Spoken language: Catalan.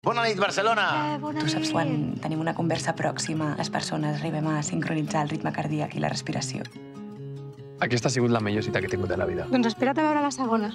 Bona nit, Barcelona! Eh, bona tu saps quan tenim una conversa pròxima, les persones arribem a sincronitzar el ritme cardíac i la respiració. Aquesta ha sigut la millor cita que he tingut a la vida. Doncs espera't a veure la segona.